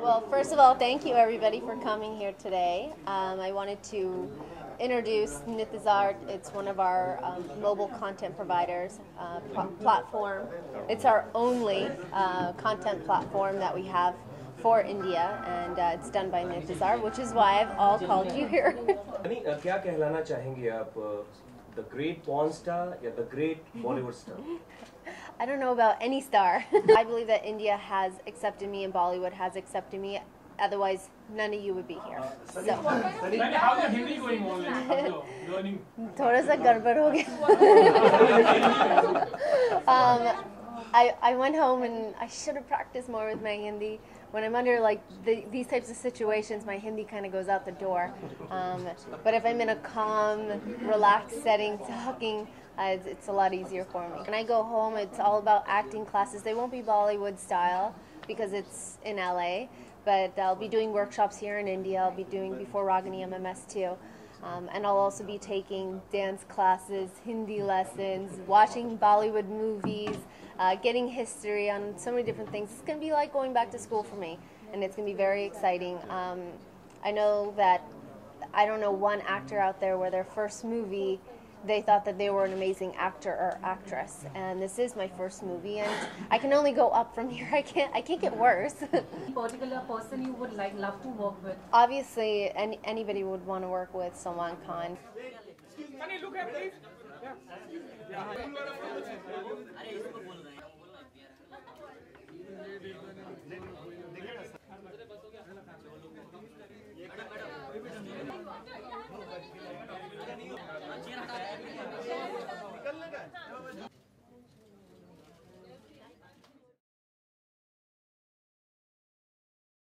Well, first of all, thank you everybody for coming here today. Um, I wanted to introduce Nithizart. It's one of our um, mobile content providers uh, pl- platform. It's our only uh, content platform that we have for India, and uh, it's done by Nithizart, which is why I've all called you here. यानी अ, क्या कहलाना चाहेंगे आप the great porn star या the great Bollywood star I don't know about any star. I believe that India has accepted me and Bollywood has accepted me. Otherwise, none of you would be here. So. Then how's your Hindi going on? Like, how's your learning? थोड़ा सा गड़बड़ हो गया um, I, I went home and I should have practiced more with my Hindi. When I'm under like the, these types of situations, my Hindi kind of goes out the door. Um, but if I'm in a calm, relaxed setting, talking, it's, it's a lot easier for me. When I go home, it's all about acting classes. They won't be Bollywood style because it's in LA, but I'll be doing workshops here in India. I'll be doing before Ragini MMS 2. Um, and I'll also be taking dance classes, Hindi lessons, watching Bollywood movies, uh, getting history on so many different things. It's going to be like going back to school for me, and it's going to be very exciting. Um, I know that I don't know one actor out there where their first movie they thought that they were an amazing actor or actress, and this is my first movie, and I can only go up from here. I can't I can't get worse. particular person you would like love to work with? Obviously, any, anybody would want to work with Salman Khan. Sunny, look at please.